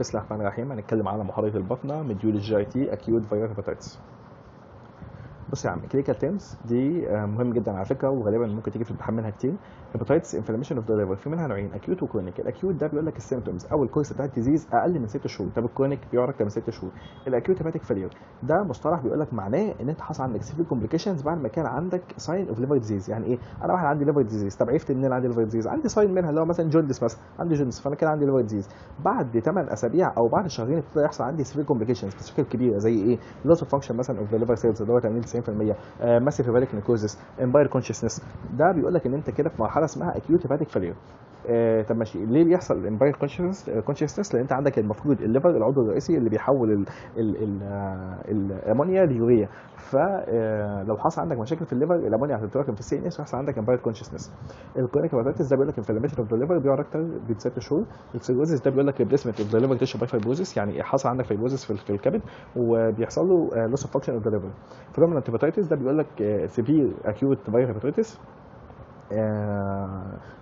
بسم الله الرحمن الرحيم. هنتكلم على محاضره البطنة مديول الجي تي اكيوت فيروس هيباتيتس بص يا عم clinical terms دي آه، مهم جدا على فكرة وغالبا ممكن تيجي في الامتحان منها كتير. hepatitis inflammation of the liver في منها نوعين acute و chronic ال acute ده بيقول لك ال symptoms أو ال course بتاع ال disease أقل من 6 شهور. طب ال chronic أكتر من 6 شهور. ال acute hepatic failure ده مصطلح بيقول لك معناه إن أنت حصل عندك severe complications بعد ما كان عندك sign of liver disease يعني إيه؟ أنا واحد عندي liver disease طب عرفت منين عندي liver disease عندي sign منها اللي هو مثلا jaundice مثلا. عندي jaundice فأنا كده عندي liver disease بعد 8 أسابيع أو بعد شهرين ابتدى يحصل عندي severe complications مشاكل كبيرة زي إيه؟ loss of function مثلا of the liver cells اللي هو 80 90% massive hepatic necrosis impaired consciousness ده بيقول لك إن أنت كده في مرحلة اسمها acute hepatic failure آه طب ماشي. ليه بيحصل ال impaired consciousness لأن أنت عندك المفروض ال liver العضو الرئيسي اللي بيحول ال- ال- ال- آه، الامونيا ليوريا فلو حصل عندك مشاكل في ال liver الامونيا هتتراكم في ال CNS ويحصل عندك impaired consciousness ال chronic hepatitis ده بيقول لك inflammation of the liver بيقعد أكتر من 6 شهور ال cirrhosis ده بيقول لك replacement of the liver tissue by fibrosis يعني حصل عندك fibrosis في الكبد وبيحصل له loss of function of the liver fulminant hepatitis ده بيقول لك severe acute viral hepatitis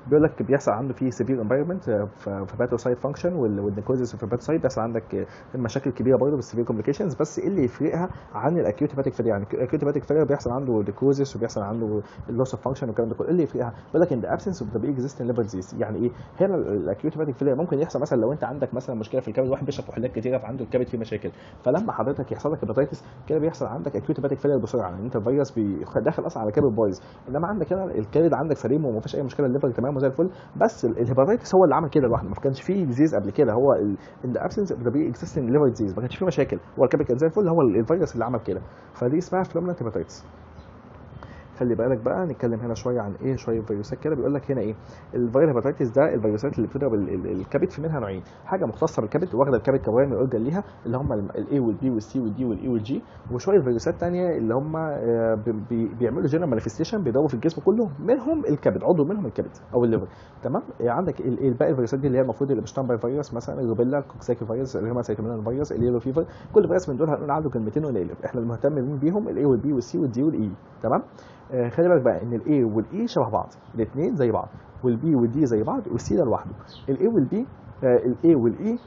بيقول لك بيحصل عنده في severe impairment في hepatocyte function وال necrosis في ال hepatocyte بيحصل عندك مشاكل كبيرة برضه بال severe complications بس إيه اللي يفرقها عن ال acute hepatic failure يعني ال acute hepatic failure بيحصل عنده necrosis وبيحصل عنده ال loss of function والكلام ده كله. إيه اللي يفرقها؟ بيقول لك in the absence of the pre-existing liver disease يعني إيه؟ هنا ال acute hepatic failure ممكن يحصل مثلا لو أنت عندك مثلا مشكلة في الكبد واحد بيشرب وحدات كتيره فعنده الكبد فيه مشاكل. فلما حضرتك يحصل لك hepatitis كده بيحصل عندك acute hepatic failure بسرعة. يعني أنت الفيروس داخل أصلا على كبد بايظ. إنما عندك هنا الكبد عندك سليم وما فيش أي مشكلة ال liver تمام وزي الفل. بس ال- ال hepatitis هو اللي عمل كده لوحده ما كانش فيه disease قبل كده. هو in absence of the pre-existing liver disease ما كانش فيه مشاكل. هو الكبد كان زي الفل هو ال- الفيروس اللي عمل كده. فدي اسمها fulminant hepatitis خلي بالك بقى نتكلم هنا شوية عن إيه شوية فيروسات كده. بيقول لك هنا إيه؟ ال viral hepatitis ده الفيروسات اللي بتضرب ال- ال- الكبد في منها نوعين. حاجة مختصة بالكبد واخدة الكبد ك primary organ ليها اللي هم الاي والبي والسي والدي والاي والجي وشوية فيروسات تانية اللي هم آه، بي- بي- بيعملوا general manifestation بيضربوا في الجسم كله منهم الكبد عضو منهم الكبد أو ال liver. تمام؟ آه، عندك ال- ال- باقي الفيروسات دي اللي هي المفروض ال EB virus مثلا ال rubella ال coxsackie virus اللي هم cytomegalovirus ال yellow fever. كل فيروس من دول هنقول عنده كلمتين ونقلب. إحنا المهتمين بيهم الاي والبي والسي والدي والاي تمام؟ آه، خلي بالك بقى إن ال A وال E شبه بعض الاثنين زي بعض وال B وال D زي بعض وال C ده لوحده. الاي والبي الاي والاي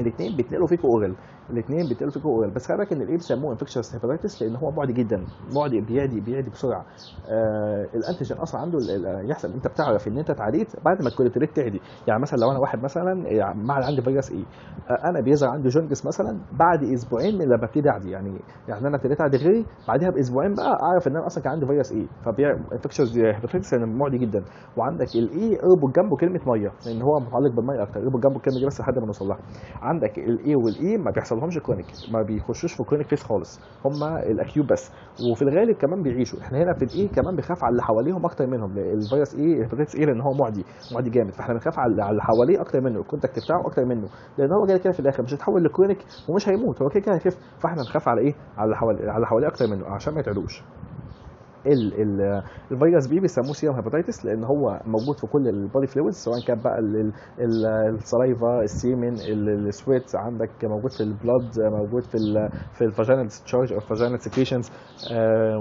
الاثنين بيتنقلوا feco-oral الاثنين feco-oral بس خلي بالك إن ال A بيسموه infectious hepatitis لأن هو معدي جدا معدي بيعدي بيعدي بسرعة. آه ال antigen أصلا عنده ال- يحصل. أنت بتعرف إن أنت اتعديت بعد ما ابتديت تعدي. يعني مثلا لو أنا واحد مثلا آه، ما عندي فيروس A. آه أنا بيظهر عندي jaundice مثلا بعد أسبوعين من لما ابتدي أعدي. يعني يعني أنا ابتديت أعدي غيري بعدها بأسبوعين بقى أعرف إن أنا أصلا كان عندي فيروس A. ف infectious hepatitis يعني معدي جدا. وعندك ال E اربط جنبه كلمة مية. لأن هو متعلق بالمية أكتر. اربط جنبه الكلمة دي بس لحد ما نوصل لها. عندك ال A وال E ما بيحصلهمش chronic ما بيخشوش في chronic phase خالص هم ال acute بس. وفي الغالب كمان بيعيشوا. إحنا هنا في ال A كمان بنخاف على اللي حواليهم أكتر منهم الفيروس A؟ ال hepatitis A؟ لأن هو معدي معدي جامد. فإحنا بنخاف على اللي حواليه أكتر منه ال contact بتاعه أكتر منه. لأن هو جاي كده في الآخر مش هيتحول ل chronic ومش هيموت هو كده كده هيخف. فإحنا نخاف على إيه؟ على اللي حواليه على اللي حواليه أكتر منه عشان ما يتعدوش. الفيروس B بيسموه serum hepatitis لأن هو موجود في كل ال body fluids سواء كان بقى ال- ال- ال saliva ال semen ال- ال sweat عندك موجود في ال blood موجود في ال في ال vaginal discharge أو ال vaginal secretions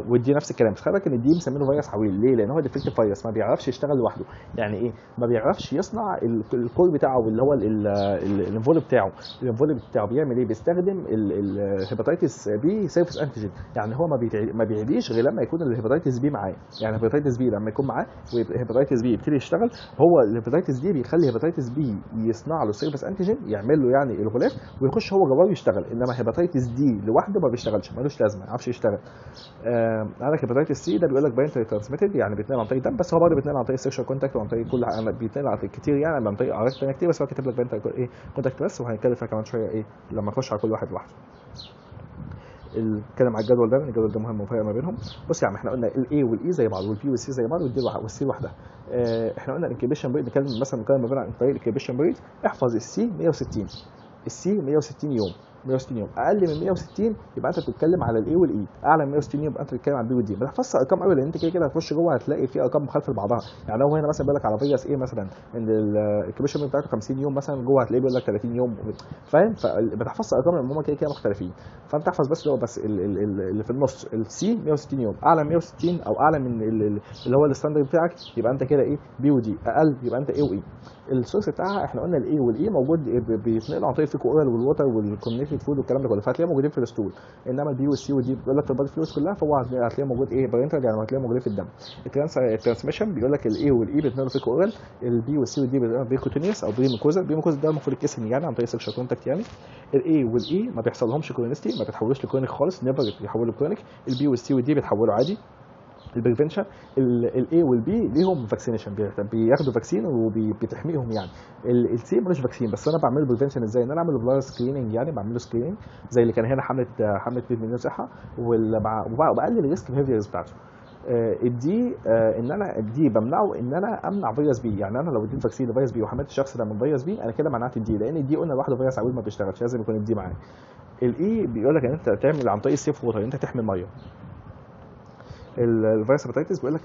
و D نفس الكلام بس خلي بالك إن دي مسمينه فيروس عويل ليه؟ لأن هو defective virus ما بيعرفش يشتغل لوحده يعني إيه؟ ما بيعرفش يصنع ال- ال core بتاعه اللي هو ال envelope بتاعه ال envelope بتاعه بيعمل إيه؟ بيستخدم ال hepatitis B surface antigen يعني هو ما بيعديش غير لما يكون ال hepatitis B معاه. يعني ال hepatitis B لما يكون معاه وال hepatitis B يبتدي يشتغل هو ال hepatitis D بيخلي ال hepatitis B يصنع له surface antigen يعمل له يعني الغلاف ويخش هو جواه يشتغل إنما hepatitis D لوحده ما بيشتغلش ملوش لازمة ما يعرفش يشتغل. آه عندك hepatitis C ده بيقول لك parenterally transmitted يعني بيتنقل عن طريق الدم بس هو برضه بيتنقل عن طريق ال sexual contact وعن طريق كل بيتنقل عن طريق كتير يعني عن طريق اعراض كتير بس هو كاتب لك parenterally إيه contact بس وهنتكلم فيها كمان شوية إيه لما نخش على كل واحد لوحده. نتكلم على الجدول ده لأن الجدول ده مهم وفرق ما بينهم. بص يا عم إحنا قلنا ال A وال E زي بعض وال B وال C زي بعض وال D وال C لوحدها آه إحنا قلنا ال incubation period نتكلم مثلا نقارن ما بين عن طريق ال incubation period احفظ ال C 160 ال C 160 يوم. 160 يوم. أقل من 160 يبقى أنت بتتكلم على ال A وال E أعلى من 160 يوم يبقى أنت بتتكلم على ال B وال D ما تحفظش أرقام قوي لأن أنت كده كده هتخش جوه هتلاقي في أرقام مخالفة لبعضها. يعني هو هنا مثلا بيقول لك على فيروس A مثلا إن الكوميشن بتاعته 50 يوم مثلا جوه هتلاقيه بيقول لك 30 يوم. فاهم؟ فما تحفظش أرقام لأن هم كده كده مختلفين. فأنت احفظ بس اللي هو بس ال- ال- ال- اللي في النص. ال C 160 يوم. أعلى من 160 أو أعلى من ال- ال- اللي هو ال standard بتاعك يبقى أنت كده إيه؟ B و D أقل يبقى أنت A و E. ال source بتاعها إحنا قلنا ال A وال E موجود ب- بيتنقلوا عن طريق ال feco oral وال water وال contaminated food والكلام ده كله. فهتلاقيهم موجودين في ال stool انما ال B وال C وال D بيقول لك ال body fluids كلها فهو هتلاقيه موجود إيه parenteral يعني هتلاقيه موجودين في الدم. ال trans ال transmission بيقول لك ال A وال E بيتنقلوا feco oral ال B وال C وال D percutaneous أو permucosal ال permucosal ده المفروض ال kissing يعني عن طريق contact يعني. ال A وال E ما بيحصلهمش chronicity ما بيتحولوش ل chronic خالص never يحولوا chronic ال B وال C وال D بيتحولوا عادي. ال prevention ال A وال B ليهم vaccination بياخدوا vaccine وبتحميهم يعني. ال C ملوش vaccine بس أنا بعمل prevention إزاي؟ إن أنا اعمل blood screening يعني بعمل له screening زي اللي كان هنا حملة حملة مليون صحه وبقلل ال risk behaviors بتاعته. آه، ال D آه، إن أنا ال D بمنعه إن أنا أمنع فيروس B يعني أنا لو اديت vaccine لفيروس B وحملت الشخص ده من فيروس B أنا كده منعت ال D لأن ال D قلنا لوحده فيروس عويل ما بيشتغلش لازم يكون ال B معاه ال E بيقول لك إن أنت تعمل عن طريق ال safe water أنت تحمي المية. ال- ال viral hepatitis بيقول لك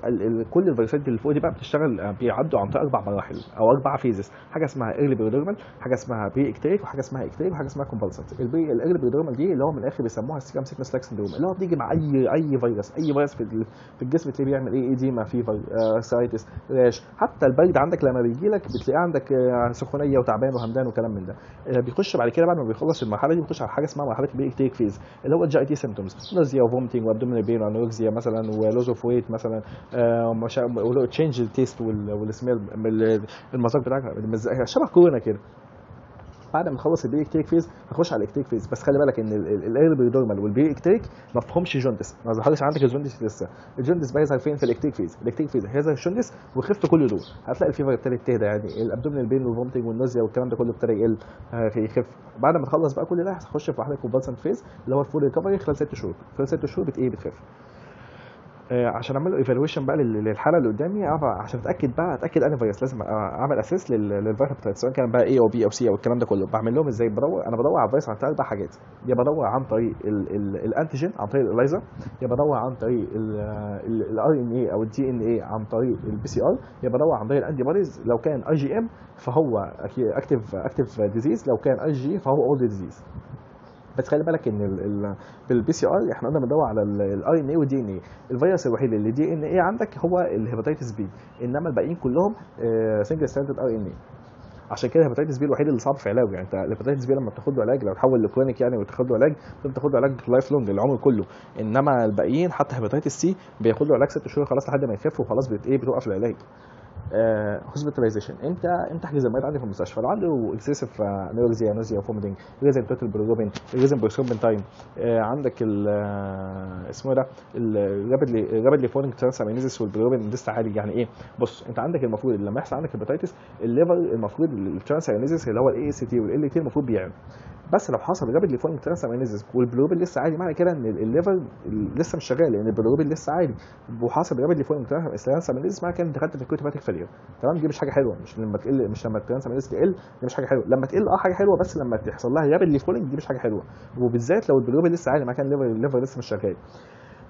كل الفيروسات اللي فوق دي بقى بتشتغل آه، بيعدوا عن طريق أربع مراحل أو أربع phases حاجة اسمها early prodromal حاجة اسمها pre icteric وحاجة اسمها icteric وحاجة اسمها convalescent ال early prodromal دي اللي هو من الآخر بيسموها ال serum sickness like syndrome اللي هو بتيجي مع اي أي فيروس أي فيروس في في الجسم تلاقيه بيعمل إيه edema fever arthritis rash حتى البرد عندك لما بيجي لك بتلاقيه عندك آه سخونية وتعبان وهمدان وكلام من ده. آه بيخش بعد كده بعد ما بيخلص المرحلة دي بيخش على حاجة اسمها مرحلة ال pre icteric phase اللي هو ال GIT symptoms nausea و vomiting و abdominal pain و anorexia مثلا و loss of weight مثلا change ال taste وال smell المذاق بتاعك شبه كورونا كده. بعد ما نخلص ال pre icteric phase هنخش على ال icteric phase. بس خلي بالك إن ال early prodromal وال pre icteric ما فيهمش jaundice. ما ظهرش عندك ال jaundice لسه. ال jaundice بيظهر فين؟ في ال icteric phase. ال icteric phase هيظهر ال jaundice ويخف كل دول. هتلاقي ال fever ابتدت تهدى يعني. ال abdominal pain وال vomiting وال nausea والكلام ده كله ابتدى يقل آه، يخف. بعد ما تخلص بقى كل ده هتخش في مرحله convalescent phase اللي هو ال full recovery خلال ست شهور. خلال ست شهور بت إيه بتخف. آه، عشان اعمل له evaluation بقى لل- للحالة اللي قدامي عشان اتأكد بقى اتأكد أنا فيروس لازم اعمل assess للفيروس بتاعت سواء كان بقى A أو B أو C أو الكلام ده كله. بعمل لهم إزاي؟ بدور أنا بدور على الفيروس عن طريق أربع حاجات. يا بدور عن طريق ال- ال- ال antigen عن طريق ال ELISA يا بدور عن طريق ال RNA أو ال DNA عن طريق ال PCR يا بدور عن طريق ال antibodies لو كان IgM فهو active active disease لو كان اي جي فهو old disease بس خلي بالك إن ال- ال- بال PCR إحنا قلنا بندور على ال RNA وال DNA الفيروس الوحيد اللي DNA عندك هو ال hepatitis B إنما الباقيين كلهم single stranded RNA عشان كده ال hepatitis B الوحيد اللي صعب في علاجه. يعني أنت ال hepatitis B لما بتاخد له علاج لو تحول ل chronic يعني وتاخد له علاج لازم تاخد له علاج life long العمر كله. إنما الباقيين حتى hepatitis C بياخد له علاج ست شهور خلاص لحد ما يخف وخلاص إيه بتوقف العلاج. hospitalization إمتى إمتى احجز المريض عندي في المستشفى. لو عنده excessive nausea nausea vomiting rising total bilirubin rising prothrombin time عندك آه، اسمه ده ال rapidly rapidly falling transaminases وال bilirubin لسه عالي يعني إيه؟ بص انت عندك المفروض لما يحصل عندك hepatitis ال liver المفروض ال transaminases اللي هو ال AST وال ALT المفروض بيعلى بس لو حصل rapidly falling transaminases وال bilirubin لسه عالي معنى كده إن ال liver لسه مش شغال لأن البلوبين لسه عالي وحصل rapidly falling transaminases معنى كده انت acute hepatic failure تمام؟ دي مش حاجة حلوة. مش لما تقل مش لما ال transaminases تقل دي مش حاجة حلوة. لما تقل آه حاجة حلوة بس لما تحصل لها rapidly falling دي مش حاجة حلوة. وبالذات لو البلوبين لسه عالي معنى كده ال liver لسه مش شغال.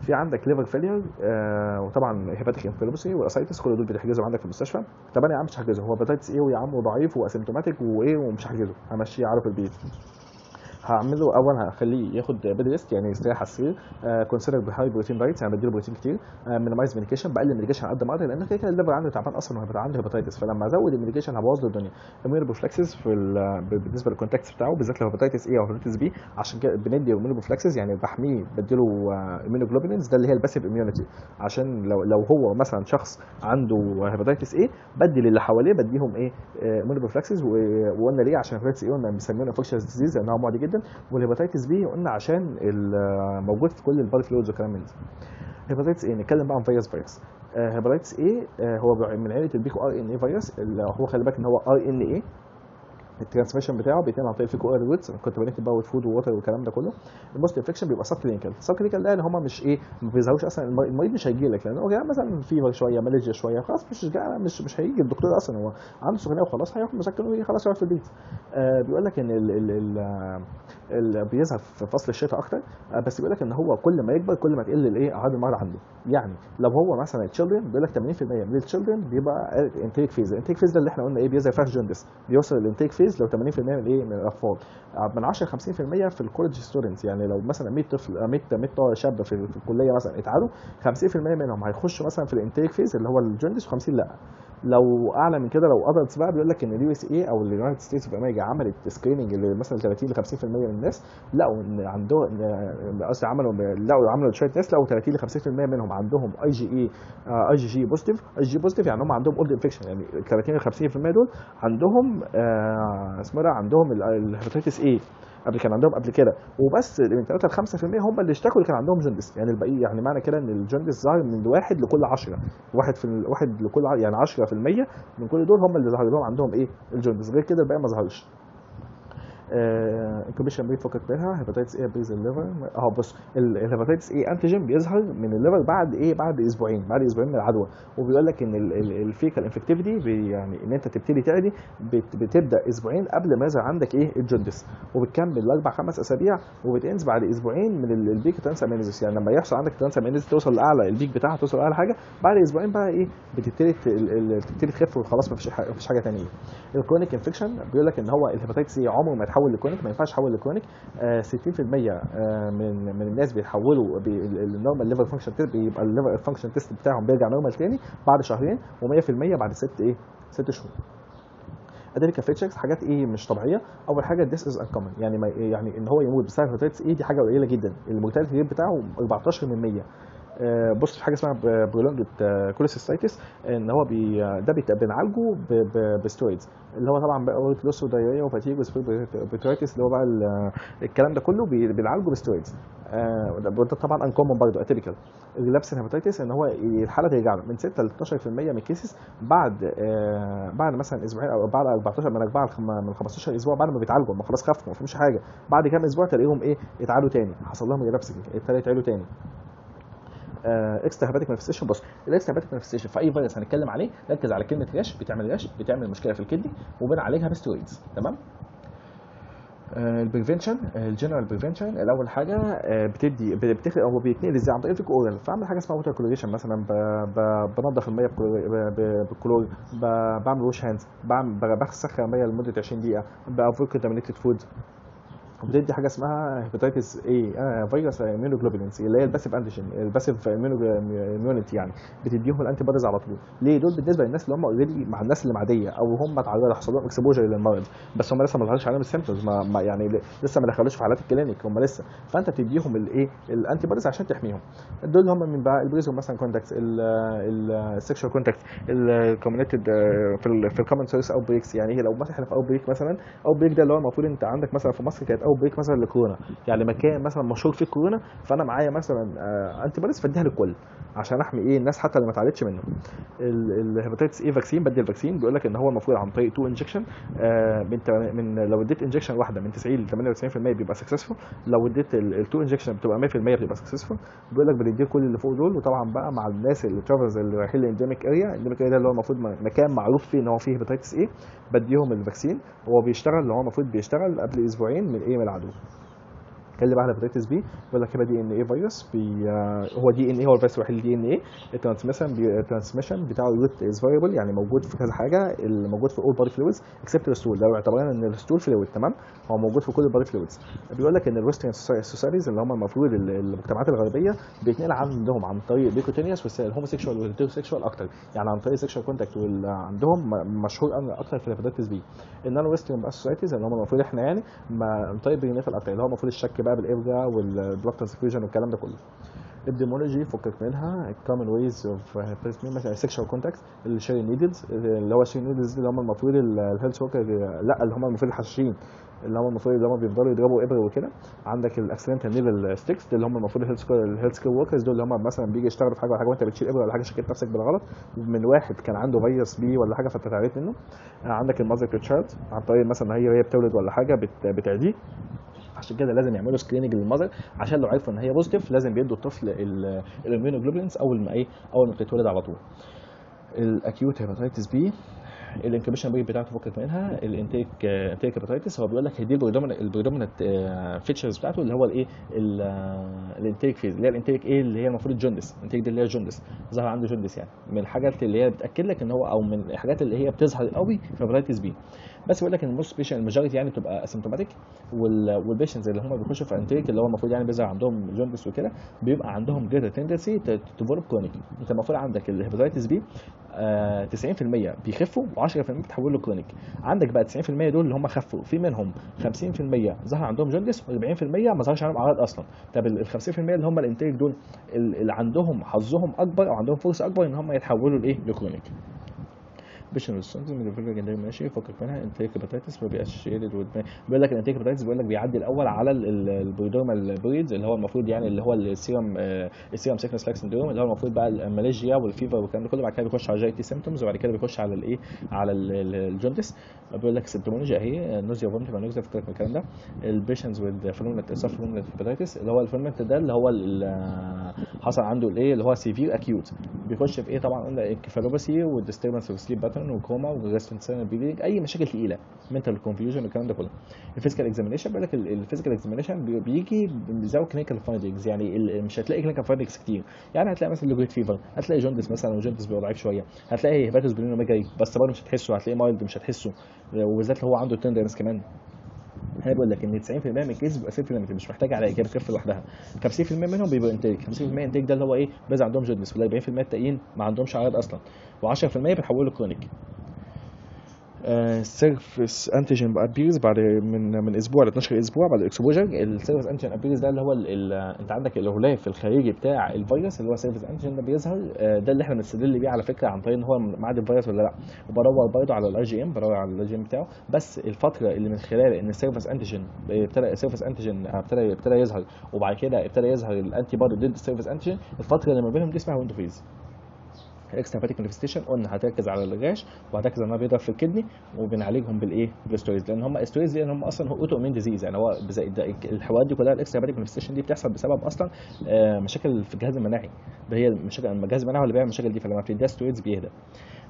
في عندك liver failure آه وطبعا hepatic encephalopathy وال ascites كل دول بتحجزهم عندك في المستشفى. طب أنا يا عم مش هحجزه هو hepatitis A ويا عم وضعيف و asymptomatic وإيه ومش هحجزه. همشيه على البيت. هعمله اول هخليه ياخد bed rest يعني يستريح على السرير consider ب high protein diets يعني بديله بروتين كتير. minimize medication بقلل ال medication على قد ما أقدر لأن كده كده ال liver عنده تعبان أصلا وهيبقى عنده hepatitis فلما أزود ال medication هبوظ له الدنيا. ال immunoprophylaxis في ال- بالنسبة لل contacts بتاعه بالذات لو hepatitis A أو hepatitis B عشان كده بندي ال immunoprophylaxis يعني بحميه بديله immunoglobulins ده اللي هي ال passive immunity عشان لو لو هو مثلا شخص عنده hepatitis A بدي للي حواليه بديهم إيه؟ immunoglobulins وقلنا ليه؟ عشان hepatitis A قلنا بنسميه infectious disease لأنها معدي جدا. وال hepatitis B قلنا عشان ال- موجود في كل ال body fluids وكلام من ده. hepatitis A؟ نتكلم بقى عن فيروس فيروس. hepatitis A؟ هو بيبقى من عيلة ال pico RNA virus اللي هو خلي بالك إن هو RNA ال transmission بتاعه بيتم عن طريق ال feco oral routes كنت بنكتب بقى food water والكلام ده كله. ال most infection بيبقى subclinical subclinical ده ان هم مش إيه ما بيظهروش أصلا الم- المريض مش هيجي لك لأن هو مثلا fever شوية myalgia شوية خلاص مش مش مش هيجي الدكتور أصلا هو عنده سخونية وخلاص هياخد مسكن ويجي خلاص يقعد في البيت. آه بيقول لك إن ال ال ال ال- بيظهر في فصل الشتاء أكتر. آه، بس بيقول لك إن هو كل ما يكبر كل ما تقل الايه أعراض المرض عنده. يعني لو هو مثلا children بيقول لك 80% من ال children بيبقى icteric phase ال icteric phase ده اللي إحنا قلنا إيه بيظهر فيها jaundice بيوصل ال icteric phase لو 80% من إيه؟ من الأطفال. آه، من 10 ل 50% في ال college students. يعني لو مثلا 100 طفل آه، 100 100 شاب في, الكلية مثلا اتعالوا 50% منهم هيخشوا مثلا في ال icteric phase اللي هو ال jaundice و50 لأ. لو أعلى من كده لو adults بقى بيقول لك إن ال USA أو ال United States of America عملت screening مثلا 30 ل 50% من الناس لقوا إن عندهم إن- قصدي عملوا لقوا عملوا شوية ناس لقوا 30 ل 50% منهم عندهم اي جي اي اي جي جي بوزيتيف اي جي بوزيتيف يعني هم عندهم old infection يعني 30 ل 50% دول عندهم آه، اسمه ده عندهم ال hepatitis A قبل كان عندهم قبل كده. وبس من 3 ل 5% هم اللي اشتكوا اللي كان عندهم jaundice يعني الباقي يعني معنى كده إن ال jaundice ظهر من واحد لكل 10 واحد في واحد لكل يعني 10% من كل دول هم اللي ظهر لهم عندهم إيه؟ ال jaundice غير كده الباقي ما ظهرش. incubation rate فكك منها hepatitis A بيز ال liver اهو بص ال- ال hepatitis A antigen بيظهر من ال liver بعد إيه بعد أسبوعين بعد أسبوعين من العدوى. وبيقول لك إن ال fecal infectivity يعني إن أنت تبتدي تعدي بت- بتبدأ أسبوعين قبل ما يظهر عندك إيه؟ ال jaundice وبتكمل الاربع خمس أسابيع وبتنزل بعد أسبوعين من ال- ال peak transaminases يعني لما يحصل عندك transaminases توصل لأعلى ال peak بتاعها توصل لأعلى حاجة. بعد أسبوعين بقى إيه؟ بتبتدي تبتدي تخف وخلاص مفيش ح- مفيش حاجة ثانية ال chronic infection بيقول لك إن هو ال hepatitis A عمره ما يتحول ل chronic ما ينفعش يتحول ل chronic. آه 60% آه من من الناس بيتحولوا ال normal liver function test بيبقى ال liver function test بتاعهم بيرجع normal تاني بعد شهرين و100% بعد ست إيه؟ ست شهور. clinical features حاجات إيه؟ مش طبيعية. أول حاجة death is uncommon يعني ما يعني إن هو يموت بسبب hepatitis A؟ دي حاجة قليلة جدا. ال mortality بتاعه 14 من 100 آه، بص في حاجة اسمها prolonged cholestasis إن هو بي ده بنعالجه ب- ب- ب steroids اللي هو طبعا بقى loss و diarrhea و fatigue و arthritis اللي هو بقى ال- الكلام ده كله بنعالجه ب steroids آه، ده ده طبعا uncommon برضه atypical ال relapse hepatitis إن هو الحالة ترجع له من 6 ل 12% من ال cases بعد آه، بعد مثلا أسبوعين أو بعد 14 من بعد خم- من 15 أسبوع بعد ما بيتعالجوا. ما خلاص خفوا ما فيهمش حاجة. بعد كام أسبوع تلاقيهم إيه؟ اتعالوا تاني. حصل لهم relapse ابتدى يتعالوا تاني. extrahepatic manifestation بص ال extrahepatic manifestation في أي فيروس هنتكلم عليه ركز على كلمة rash بتعمل راش بتعمل مشكلة في ال kidney وبنعالجها ب steroids تمام؟ ال prevention ال general prevention الأول حاجة آه، بتدي بتخلق هو بيتنقل إزاي؟ عن طريق oral فاعمل حاجة اسمها water chlorination مثلا بنضف المية بالكلور بعمل wash hands بعمل المية لمدة 20 دقيقة ب avoid contaminated food بتدي حاجة اسمها hepatitis A آه virus immunoglobulins اللي هي ال passive antigen ال passive immunity يعني بتديهم ال antibodies على طول. ليه؟ دول بالنسبة للناس اللي هم already مع الناس اللي معدية أو هم اتعرضوا حصل لهم exposure للمرض بس هم لسه ما ظهرش عليهم ال symptoms ما ما يعني لسه ما دخلوش في حالات ال clinic هم لسه. فأنت بتديهم الايه ال antibodies عشان تحميهم. دول هم من بقى ال prison مثلا contact ال sexual contact ال community في ال في ال common source outbreaks يعني هي لو مثلا إحنا في outbreak مثلا outbreak ده اللي هو المفروض أنت عندك مثلا في مصر كانت outbreak مثلا لكورونا. يعني مكان مثلا مشهور فيه كورونا فأنا معايا مثلا antibodies فأديها للكل عشان أحمي إيه الناس حتى اللي ما اتعالجتش منه. ال hepatitis A vaccine بدي ال vaccine بيقول لك إن هو المفروض عن طريق two injection من تم- من لو اديت injection واحدة من 90 ل 98% بيبقى successful لو اديت ال two injection بتبقى 100% بتبقى successful بيقول لك بنديه كل اللي فوق دول وطبعا بقى مع الناس اللي travelers اللي رايحين ال endemic area ال endemic area ده اللي هو المفروض مكان معروف فيه إن هو فيه hepatitis A بديهم ال vaccine هو بيشتغل اللي هو المفروض بيشتغل قبل أسبوعين من إيه من العدوى اتكلم على hepatitis B بيقول لك DNA virus B آه، هو DNA هو الفيروس الوحيد DNA ال transmission ال transmission بتاعه ال route is variable يعني موجود في كذا حاجة اللي موجود في all body fluids except ال stool لو اعتبرنا إن ال stool fluid تمام؟ هو موجود في كل ال body fluids بيقول لك إن ال western societies اللي هم المفروض ال- المجتمعات الغربية بيتنقل عندهم عن طريق ال percutaneous وال homosexual وال heterosexual أكتر. يعني عن طريق sexual contact عندهم مشهور أكتر في ال hepatitis B ال non-western بقى societies اللي هم المفروض إحنا يعني عن طريق parenteral أكتر اللي هو المفروض الشك بقى بالابره وال blood transfusion والكلام ده كله. ال epidemiology فكك منها. ال common ways of مثلا sexual contact ال sharing needles اللي هو ال sharing needles اللي هم المفروض ال health worker لا اللي هم المفروض الحشاشين. اللي هم المفروض اللي هم بيفضلوا يضربوا ابر وكده. عندك ال accidental needle sticks اللي هم المفروض ال health care workers دول اللي هم مثلا بيجي يشتغلوا في حاجة ولا حاجة وانت بتشيل إبرة ولا حاجة شكيت نفسك بالغلط. من واحد كان عنده virus B ولا حاجة فانت تعديت منه. عندك ال mother child عن طريق مثلا هي وهي بتولد ولا حاجة بت- بتعديه. عشان كده لازم يعملوا screening لل mother عشان لو عرفوا إن هي positive لازم بيدوا الطفل ال immunoglobulins أول ما إيه أول ما بتتولد على طول. ال acute hepatitis B ال incubation period بتاعته فكك منها ال icteric icteric hepatitis هو بيقول لك دي ال predominant features بتاعته اللي هو الايه ال icteric phase اللي هي ال icteric إيه اللي هي المفروض ال jaundice ال icteric دي اللي هي ال jaundice ظهر عنده jaundice يعني من الحاجات اللي هي بتأكد لك إن هو أو من الحاجات اللي هي بتظهر قوي في hepatitis B بس بيقول لك إن ال most patient ال majority يعني بتبقى asymptomatic وال patients اللي هم بيخشوا في icteric اللي هو المفروض يعني بيظهر عندهم jaundice وكده بيبقى عندهم greater tendency to develop chronic أنت المفروض عندك ال hepatitis B آه 90% بيخفوا و10% بيتحولوا chronic عندك بقى 90% دول اللي هم خفوا. في منهم 50% ظهر عندهم jaundice و40% ما ظهرش عندهم أعراض أصلا. طب ال 50% اللي هم الإنتاج دول اللي عندهم حظهم أكبر أو عندهم فرصة أكبر إن هم يتحولوا لإيه؟ ل chronic patient response من الفيلر جندري ماشي فكك منها icteric hepatitis ما بيبقاش شيدد بيقول لك ال icteric hepatitis بيقول لك بيعدي الأول على ال prodromal period اللي هو المفروض يعني اللي هو ال serum ال serum sickness like syndrome اللي هو المفروض بقى ال myalgia وال fever والكلام ده كله بعد كده بيخش على GIT symptoms وبعد كده بيخش على الايه على ال jaundice بيقول لك symptomology أهي nausea vomit nausea فكك من الكلام ده. ال patients with fulminant fulminant hepatitis اللي هو ال fulminant ده اللي هو حصل عنده الايه اللي هو severe acute بيخش في إيه طبعا؟ قلنا encephalopathy وال disturbance of sleep pattern و coma وال gastrointestinal bleeding أي مشاكل تقيلة mental confusion والكلام ده كله. ال physical examination بيقول لك ال physical examination بيجي without clinical findings يعني مش هتلاقي clinical findings كتير. يعني هتلاقي مثلا low grade fever هتلاقي jaundice مثلا و jaundice بيبقى ضعيف شوية هتلاقي hepatosplenomegaly بس برضه مش هتحسه هتلاقي mild مش هتحسه. وبالذات لو هو عنده tenderness كمان. هنا بيقول لك إن 90% من ال cases بيبقى self limited مش محتاج علاج هي بتخف لوحدها. 50% منهم بيبقى إنتاج. 50% إنتاج ده اللي هو إيه؟ بس عندهم jaundice. وال 40% التانيين ما عندهمش اعراض أصلا. و10% بيحولوا chronic ال surface antigen appears بعد من من أسبوع ل 12 أسبوع بعد ال exposure ال surface antigen appears ده اللي هو أنت عندك الغلاف الخارجي بتاع الفيروس اللي هو ال surface antigen ده بيظهر. ده اللي إحنا بنستدل بيه على فكرة عن طريق إن هو معدي الفيروس ولا لأ. وبدور برضه على ال IgM بدور على ال IgM بتاعه. بس الفترة اللي من خلال إن ال surface antigen ابتدى ال surface antigen ابتدى ابتدى يظهر وبعد كده ابتدى يظهر ال antibody ضد ال surface antigen الفترة اللي ما بينهم دي اسمها window phase ال extrahepatic manifestation قلنا هتركز على ال rash وهتركز على ما بيضرب في ال kidney وبنعالجهم بالإيه؟ بال steroids لأن هم steroids لأن هم أصلا autoimmune disease يعني هو الحوادث دي كلها ال extrahepatic manifestation دي بتحصل بسبب أصلا مشاكل في الجهاز المناعي ده هي المشاكل الجهاز المناعي اللي بيعمل المشاكل دي فلما بتديها steroids بيهدى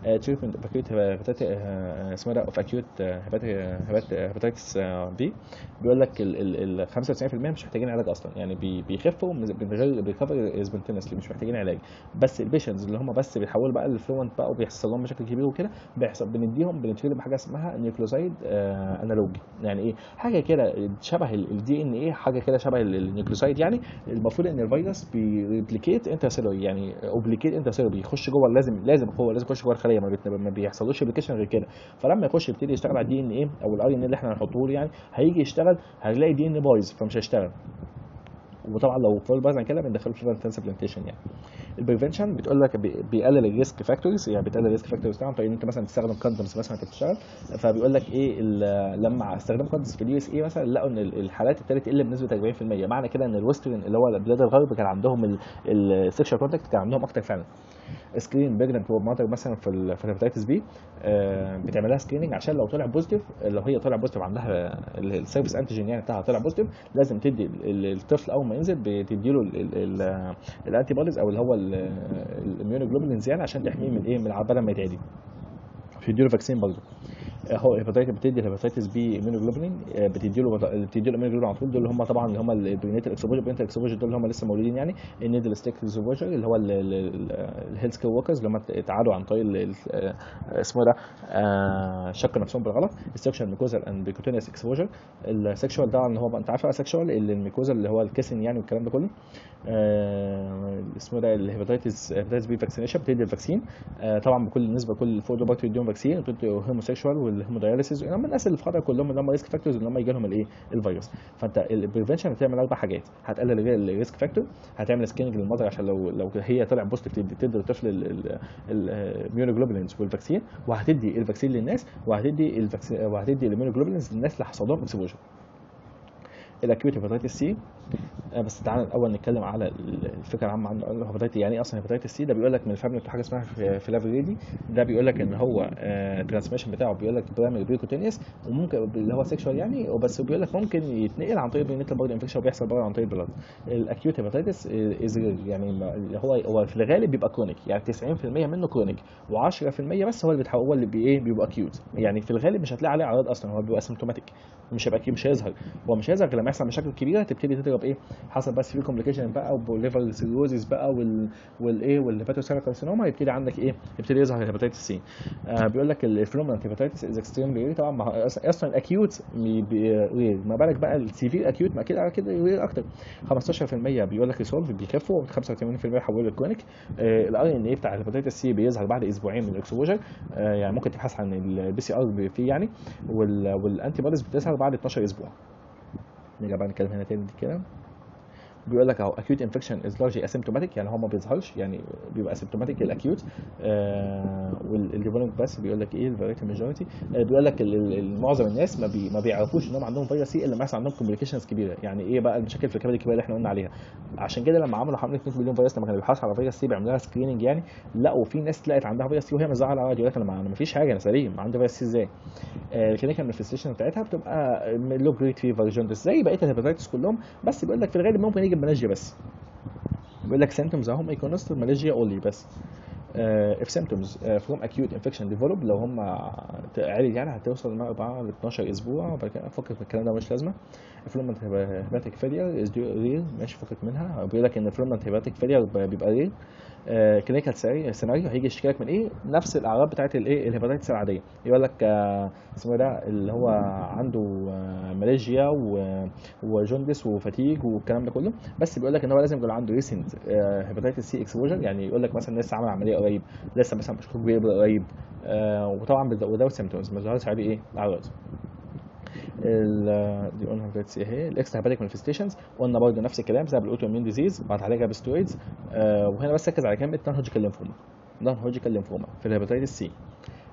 treatment of acute اسمه ده of acute hepatitis B بيقول لك ال 95% مش محتاجين علاج أصلا. يعني بيخفوا من غير بي recover spontaneously مش محتاجين علاج. بس ال patients اللي هم بس بيحولوا بقى لل fulminant بقى وبيحصل لهم مشاكل كبيرة وكده بيحصل بنديهم بنتفيد بحاجة اسمها nucleoside analog يعني إيه؟ حاجة كده شبه ال DNA حاجة كده شبه ال nucleoside يعني المفروض إن الفيروس بي replicate intracellular يعني obligate intracellular بيخش جوه لازم لازم هو لازم يخش جوه الخليه ما بيحصلوش replication غير كده. فلما يخش يبتدي يشتغل على ال DNA أو ال RNA اللي إحنا هنحطه له يعني هيجي يشتغل هيلاقي DNA بايظ فمش هيشتغل. وطبعا لو فول بايظ عن كده بندخله في transplantation يعني. ال prevention بتقول لك بيقلل ال risk factors يعني بتقلل ال risk factors بتاعهم طيب أنت مثلا تستخدم condoms مثلا انت بتشتغل فبيقول لك إيه لما استخدام condoms في ال USA مثلا لقوا إن الحالات ابتدت تقل بنسبة 40% معنى كده إن ال western اللي هو بلاد الغرب كان عندهم ال sexual contact كان عندهم أكتر فعلا. screen pregnant mother مثلا في في ال hepatitis B بتعمل لها screening عشان لو طلع positive لو هي طلع positive عندها ال surface antigen يعني بتاعها طلع positive لازم تدي الطفل أول ما ينزل بتدي له ال antibodies أو اللي هو ال immunoglobulins يعني عشان تحميه من إيه؟ من العباله ما يتعدي. بتدي له vaccine برضه. هو hepatitis بتدي ال hepatitis B immunoglobulin بتدي له بتدي له immunoglobulin على طول. دول اللي هم طبعا اللي هم ال perinatal exposure ال perinatal exposure دول اللي هم لسه مولودين يعني. ال needle stick exposure اللي هو ال health care workers اللي هم اتعادوا عن طريق اسمه ده شكوا نفسهم بالغلط. ال sexual mucosal and percutaneous exposure ال sexual ده اللي هو انت عارف ال sexual ال mucosal اللي هو ال kissing يعني والكلام ده كله. اسمه ده ال hepatitis hepatitis B vaccination بتدي ال vaccine. طبعا بكل نسبه كل فوق دوبات بيديهم vaccine بتدي وال hemodialysis هم الناس اللي في خطر كلهم اللي هم risk factors اللي هم يجي لهم الإيه؟ الفيروس. فأنت ال prevention هتعمل أربع حاجات. هتقلل ال risk factor هتعمل screening للمرضى عشان لو لو هي طلع positive تدي للطفل ال immunoglobulins وال vaccine وهتدي ال vaccine للناس وهتدي ال vaccine وهتدي ال immunoglobulins للناس اللي حصل لهم exposure. ال acute hepatitis C بس تعالى الأول نتكلم على ال- الفكرة العامة عن ال hepatitis يعني إيه أصلا hepatitis C ده بيقول لك من ال family بتاع حاجة اسمها في- Flaviviridae ده بيقول لك إن هو ال transmission بتاعه بيقول لك primary percutaneous وممكن اللي هو سيكشوال يعني وبس بيقول لك ممكن يتنقل عن طريق ال perinatal period infection وبيحصل بره عن طريق ال blood ال acute hepatitis يعني هو هو في الغالب بيبقى chronic يعني 90% منه chronic و10% بس هو اللي هو اللي بي إيه بيبقى acute يعني في الغالب مش هتلاقي عليه أعراض أصلا هو بيبقى asymptomatic مش هيبقى مش هيظهر. هو مش هيظهر لما يحصل مشاكل كبيرة تبتدي تضرب إيه حصل بس في complication بقى و liver cirrhosis بقى وال والإيه وال hepatocellular carcinoma يبتدي عندك إيه يبتدي يظهر ال hepatitis C آه بيقول لك ال fulminant hepatitis is extremely rare طبعا أصلا ال acute rare ما بالك بقى ال severe acute ما أكيد أكيد rare أكتر. 15% بيقول لك resolve بيخفوا 85% يحولوا لل chronic ال RNA بتاع ال hepatitis C بيظهر بعد أسبوعين من ال exposure آه يعني ممكن تبحث عن ال PCR فيه يعني. وال- وال antibodies بتظهر بعد 12 أسبوع. نرجع بقى نتكلم هنا تاني كده بيقول لك اهو acute infection is largely asymptomatic يعني هو ما بيظهرش يعني بيبقى asymptomatic ال acute آه وال development بس بيقول لك إيه ال vast majority آه بيقول لك معظم الناس ما, بي ما بيعرفوش انهم عندهم فيروس C الا لما يحصل عندهم complications كبيرة. يعني إيه بقى المشاكل في الكبد الكبيرة اللي إحنا قلنا عليها؟ عشان كده لما عملوا حملة 2 مليون فيروس لما كانوا بيبحثوا على فيروس C بيعملوا لها screening يعني لقوا في ناس طلعت عندها فيروس C وهي ظاهرة على العادي يقول لك أنا ما فيش حاجة أنا سليم عندي فيروس C إزاي؟ آه، ال clinical manifestation بتاعتها بتبقى low grade fever jaundice زي بقيه ال hepatitis كلهم؟ بس بيقول لك في الغالب ممكن يجي ب myalgia بس. بيقول لك symptoms اهم ايكونست myalgia only بس. symptoms uh, from acute infection develop لو هم عالي يعني هتوصل من 4 ل 12 أسبوع وبعد كده فكك من الكلام ده مش لازمة. fulminant hepatic failure is rare ماشي فكك منها. بيقول لك إن fulminant hepatic failure بيبقى rare clinical scenario هيجي يشتكي لك من إيه؟ نفس الأعراض بتاعت الايه ال hepatitis العاديه يقول لك آه، اسمه إيه ده؟ اللي هو عنده آه، myalgia و- و jaundice و fatigue والكلام ده كله. بس بيقول لك إن هو لازم يكون عنده recent hepatitis C exposure يعني يقول لك مثلا لسه عمل عملية قريب لسه مثلا مشكوك بيقبل قريب. آه، وطبعا without symptoms. ما ظهرش عليه إيه؟ اعراض دي قلنا إيه هي ال extrahepatic manifestations قلنا برضه نفس الكلام بسبب ال autoimmune disease بعد عليها بستويدز آه وهنا بس ركز على كلمة non-Hodgkin lymphoma non-Hodgkin lymphoma في ال hepatitis C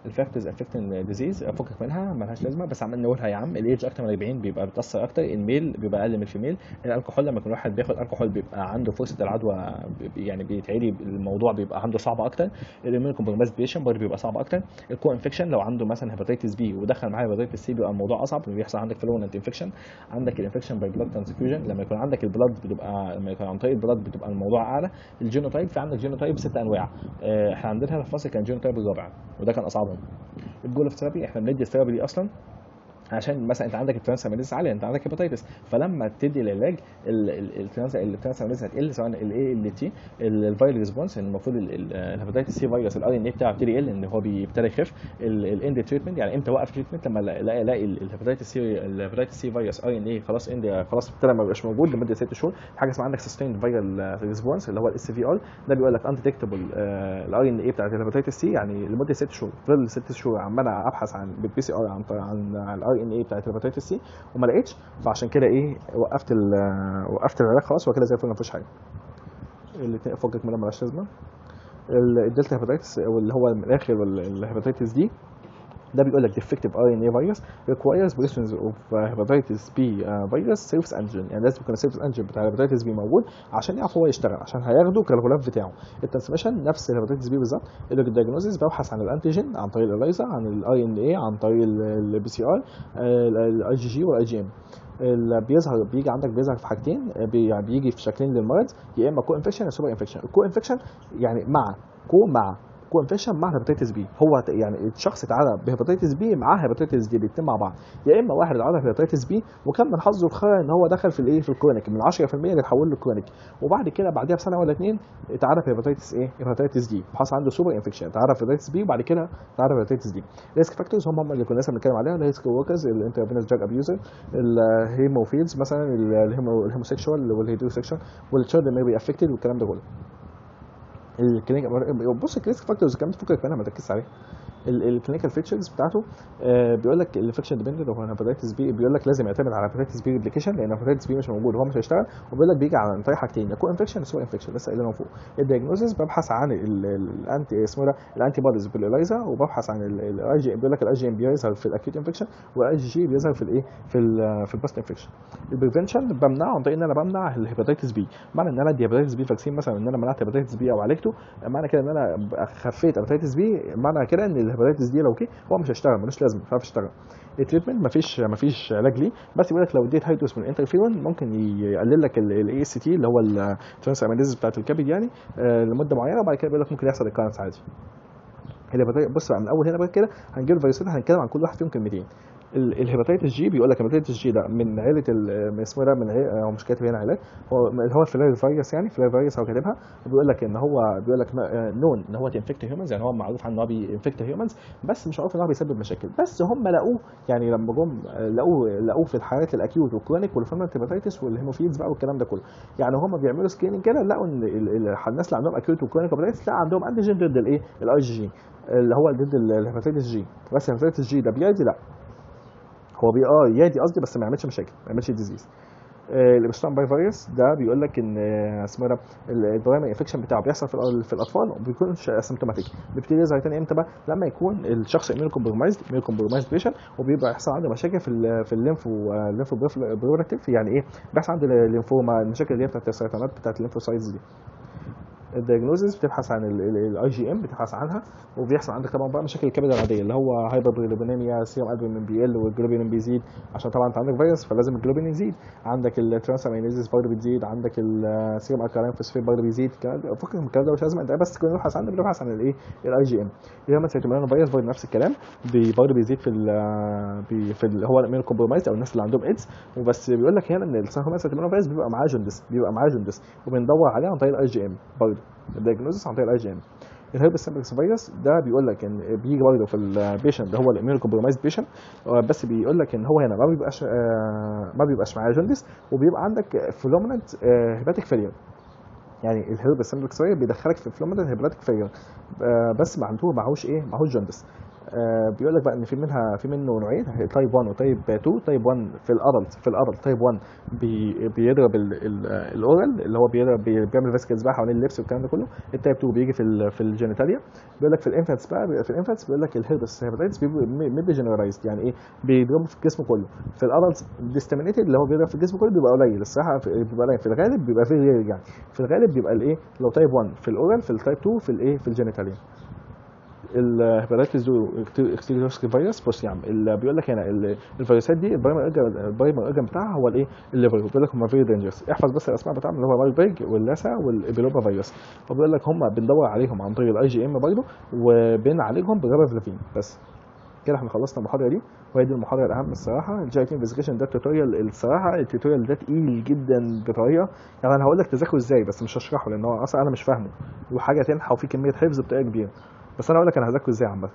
ال factors affecting disease فكك منها ملهاش لازمة. بس عمال نقولها يا عم الايدج أكتر من 40 بيبقى بتأثر أكتر. ال male بيبقى أقل من ال female الكحول لما يكون واحد بياخد ألكحول بيبقى عنده فرصه العدوى يعني بيتعدي الموضوع بيبقى عنده صعب أكتر. ال immunocompromised patient برضه بيبقى صعب أكتر. ال co-infection لو عنده مثلا hepatitis B ودخل معاه hepatitis C بيبقى الموضوع أصعب. بيحصل عندك fulminant infection عندك ال infection by blood transfusion لما يكون عندك ال blood بتبقى لما يكون عن طريق ال blood بتبقى الموضوع أعلى. ال genotype في عندك genotype ست أنواع. آه، إحنا عندنا في مصر كان genotype الرابع وده كان اصعبهم ال goal of therapy إحنا بندي ال therapy دي أصلا عشان مثلا أنت عندك ال transaminase عاليه أنت عندك hepatitis. فلما تدي العلاج ال transaminase هتقل سواء ال ALT ال viral response المفروض ال hepatitis C virus ال RNA بتاعه يبتدي يقل إن هو بيبتدي يخف. ال end treatment يعني إمتى وقف تريتمنت لما الاقي الاقي ال hepatitis C ال hepatitis C virus RNA خلاص end خلاص ابتدى ما يبقاش موجود لمدة ست شهور. حاجة اسمها عندك sustained viral response اللي هو ال SVR ده بيقول لك undetectable ال RNA بتاعت ال hepatitis C يعني لمدة ست شهور فضل ست شهور عمال أبحث عن بال PCR عن عن ال RNA بتاعت ال hepatitis C وما لقيتش فعشان كده إيه وقفت وقفت العلاج خلاص وكده زي الفل ما فيش حاجة. الاثنين فكك منها مالهاش لازمة. ال- ال delta hepatitis أو اللي هو من الآخر ال- ال hepatitis D ده بيقول لك defective RNA virus requires presence of uh, hepatitis B uh, virus surface antigen. يعني لازم يكون ال surface antigen بتاع ال hepatitis B موجود عشان يعرف هو يشتغل عشان هياخده كالغلاف بتاعه. ال transmission نفس ال hepatitis B بالظبط. ال diagnosis ببحث عن ال antigen عن طريق ال ELISA عن ال RNA عن طريق ال PCR ال IgG وال IgM اللي بيظهر بيجي عندك بيظهر في حاجتين بي يعني بيجي في شكلين للمرض يا إما co-infection يا superinfection ال co-infection يعني مع co مع co-infection مع hepatitis B. هو يعني الشخص اتعرض ب hepatitis B مع hepatitis D الاثنين مع بعض. يا إما واحد اتعرض ب hepatitis B وكان من حظه الخير إن هو دخل في الإيه في ال chronic من 10% اللي اتحول له chronic وبعد كده بعديها بسنة ولا اتنين اتعرض hepatitis إيه hepatitis D. حصل عنده superinfection. اتعرض hepatitis B وبعد كده اتعرض hepatitis D. risk factors هم هم اللي كنا لسه بنتكلم عليها ال risk workers ال intravenous drug abuser ال hemophiliacs مثلا الهيمو- الهيموسيكشوال والهيدروسيكشوال والتشايلد ما بي affected والكلام ده كله. ال clinic بص ال risk factors كمان فكك منها ما تركزش عليها ال clinical features بتاعته آه، بيقول لك ال infection dependent هو hepatitis B بيقول لك لازم يعتمد على hepatitis B replication لأن hepatitis B مش موجود هو مش هيشتغل وبيقول لك بيجي عن طريق حاجتين يا co-infection يا infection لسه قايلينهم فوق ال diagnosis ببحث عن ال anti اسمه ده ال antibodies بال ELISA وببحث عن ال Ig بيقول لك ال IgM بيظهر في ال acute infection وال Ig بيظهر في الايه في ال في ال post-infection ال prevention بمنعه عن طريق إن أنا بمنع ال hepatitis B معنى إن أنا أدي hepatitis B vaccine مثلا إن أنا منعت hepatitis B أو عالجته معنى كده إن أنا خفيت hepatitis B معنى كده إن ال hepatitis D لو كي هو مش هيشتغل ملوش لازمة مش عارف يشتغل. ال treatment مفيش مفيش علاج ليه. بس بيقول لك لو اديت high dose من انترفيرون ممكن يقلل لك ال AST اللي هو ال transaminase بتاعت الكبد يعني آه، لمدة معينة وبعد كده بيقول لك ممكن يحصل recurrence عادي. ال hepatitis بص من اول هنا بقى كده هنجيب الفيروسات هنتكلم عن كل واحد فيهم كلمتين. ال hepatitis G بيقول لك ال hepatitis G ده من عيلة من اسمه ده من عيله هو مش كاتب هنا عيلات هو اللي هو ال flavivirus يعني ال flavivirus هو كاتبها. وبيقول لك إن هو بيقول لك known إن هو to infect humans يعني هو معروف عنه إن هو بي infect humans بس مش معروف إن هو بيسبب مشاكل. بس هم لقوه يعني لما جم لقوه لقوه في الحالات الاكيوت والكرونيك والفرمنت هيباتيتس والهيموفيلز بقى والكلام ده كله. يعني هم بيعملوا screening كده لقوا إن ال- ال- الناس اللي عندهم acute و chronic hepatitis لا عندهم antigen ضد الايه الاي جي اللي هو ضد ال- ال hepatitis G بس ال hepatitis G ده بيعدي لا. هو بي آه يعدي قصدي بس ما يعملش مشاكل ما يعملش disease ال Epstein-Barr virus ده بيقول لك ان آه، اسمه ده ال primary infection بتاعه بيحصل في في الاطفال وما بيكونش asymptomatic بيبتدي يظهر تاني إمتى بقى لما يكون الشخص immunocompromised immunocompromised patient وبيبقى يحصل عنده مشاكل في في ال lympho ال lymphoproliferative يعني إيه بيحصل عنده الليمفوما المشاكل اللي هي بتاعت السرطانات بتاعت ال lymphocytes دي ال diagnosis بتبحث عن ال IgM بتبحث عنها وبيحصل عندك طبعا بقى مشاكل الكبد العاديه اللي هو hyperglobulinemia serum بي ال والجلوبين بيزيد عشان طبعا أنت عندك فيروس فلازم الجلوبين يزيد. عندك ال transaminases برضه بتزيد. عندك ال serum alkaline phosphatase برضه بيزيد. فكك من الكلام ده مش لازم أنت بس كنا بنبحث عنه بنبحث عن الايه ال IgM ال human cytomegalovirus برضه نفس الكلام. برضه بيزيد في ال في اللي هو ال immunocompromised أو الناس اللي عندهم ايدز وبس بيقول لك هنا إن cytomegalovirus بيبقى معاه jaundice بيبقى معاه jaundice وبندور عليه عن طريق ال IgM برضه. ال diagnosis عن طريق ال IgM ال herpes simplex virus ده بيقول لك إن بيجي برضه في ال patient ده هو ال immunocompromised patient بس بيقول لك إن هو هنا ما بيبقاش آه، ما بيبقاش معاه jaundice وبيبقى عندك fulminant hepatic failure يعني ال herpes simplex virus بيدخلك في fulminant hepatic failure بس ما عنده معهوش إيه؟ معهوش jaundice بيقول لك بقى إن في منها في منه نوعين type 1 و type 2 type 1 في ال adult في ال adult type 1 بي بيضرب ال- ال oral اللي هو بيضرب بي- بيعمل vesicles بقى حوالين ال lips والكلام ده كله. ال type 2 بيجي في في ال genitalia بيقول لك في ال infants بقى في ال infants بيقول لك ال herpes hepatitis بيبقى generalized يعني إيه؟ بيضربه في الجسم كله. في ال adult disseminated اللي هو بيضرب في الجسم كله بيبقى قليل. الصراحه في- بيبقى قليل. في الغالب بيبقى فيه غير يعني. في الغالب بيبقى الإيه؟ لو type 1 في ال oral في ال type 2 في الإيه؟ في ال genitalia ال hepatitis due to exotic virus بص يا عم بيقول لك هنا ال- الفيروسات دي ال primary ال primary organ بتاعها هو الإيه؟ ال liver. وبيقول لك هم very dangerous احفظ بس الأسماء بتاعهم اللي هو Marburg وال Lassa وال Ebola virus. وبيقول لك هم بندور عليهم عن طريق ال IgM برضه وبنعالجهم ب ribavirin بس كده إحنا خلصنا المحاضرة دي وهي دي المحاضرة الأهم الصراحة. ال GIT investigation ده ال tutorial الصراحة ال tutorial ده تقيل جدا بطريقة. يعني أنا هقول لك تذاكره إزاي بس مش هشرحه لأن هو أصلا أنا مش فاهمه. وحاجة تنحى وفي كمية حفظ بطريقة كبيرة. بس أنا هقول لك أنا هذاكره إزاي عامه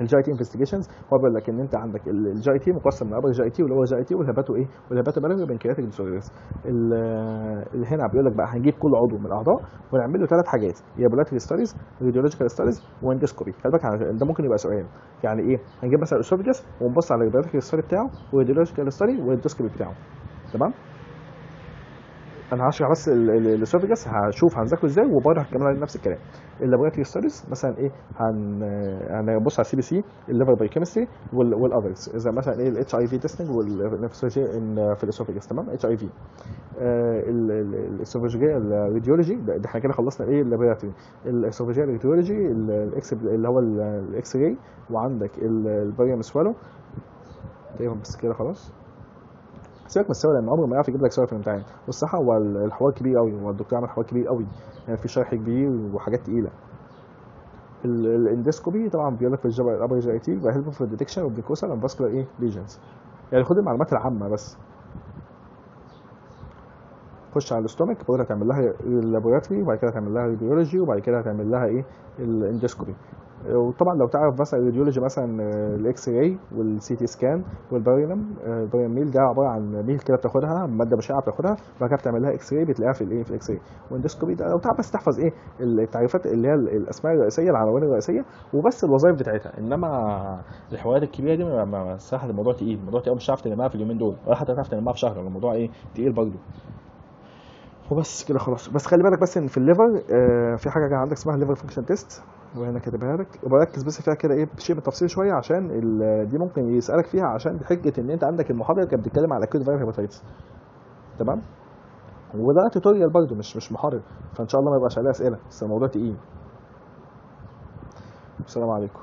ال GIT investigations هو بيقول لك إن أنت عندك ال GIT مقسم من upper GIT وال lower GIT وال hepato إيه؟ وال hepatobiliary pancreatic disorders اللي هنا بيقول لك بقى هنجيب كل عضو من الأعضاء ونعمل له ثلاث حاجات laboratory studies radiological studies و endoscopy خلي بالك على- ده ممكن يبقى سؤال. يعني إيه؟ هنجيب مثلا ال esophagus ونبص على ال laboratory study بتاعه وال radiological study وال endoscopy بتاعه. تمام؟ أنا هشرح بس ال- ال- ال esophagus هشوف هنذاكره إزاي وبرضه عليه نفس الكلام. ال laboratory studies مثلا إيه هن هنبص على ال CBC ال liver biochemistry وال others زي مثلا إيه ال HIV testing والنفسولوجي في الاسوفجس تمام؟ اتش اي في الاسوفجيا الراديولوجي ده إحنا كده خلصنا إيه اللابوراتوري الاسوفجيا الراديولوجي الاكس اللي هو ال- الاكس راي وعندك الباريوم سوالو تقريبا بس كده خلاص. سيبك من السؤال لأن عمره ما يعرف يجيب لك سؤال في الامتحان. والصراحه هو الحوار كبير قوي هو الدكتور عمل حوار كبير قوي يعني في شرح كبير وحاجات تقيلة. ال- الاندسكوبي طبعا بيقول لك في الجبل الابر جي اي تي بيبقى هيلب في الديتكشن اوف بيكوسال اند إيه ليجنز يعني خد المعلومات العامة بس. خش على ال stomach بقول هتعمل لها ال laboratory وبعد كده هتعمل لها radiology وبعد كده هتعمل لها إيه؟ ال endoscopy وطبعا لو تعرف مثلا ال radiology مثلا آه، ال X-ray وال CT scan وال barium آه، ال barium meal ده عبارة عن meal كده بتاخدها مادة مشعة بتاخدها وبعد كده بتعمل لها X-ray بتلاقيها في الإيه في ال X-ray. وال endoscopy ده لو تعرف بس تحفظ إيه التعريفات اللي هي الأسماء الرئيسية العناوين الرئيسية وبس الوظائف بتاعتها. إنما الحوارات الكبيرة دي الصراحه الموضوع تقيل الموضوع تقيل مش هتعرف تلمها في اليومين دول ولا حتى هتعرف تلمها في شهر الموضوع إيه تقيل برضه. وبس كده خلاص. بس خلي بالك بس إن في ال liver آه في حاجة عندك اسمها liver function test وهنا كاتبها لك. وبركز بس فيها كده إيه بشيء من التفصيل شوية عشان دي ممكن يسألك فيها عشان بحجه إن أنت عندك المحاضرة كانت بتتكلم على acute viral hepatitis. تمام؟ وده tutorial برضه مش مش محاضرة. فإن شاء الله ما يبقاش عليها أسئلة بس الموضوع تقيل. السلام عليكم.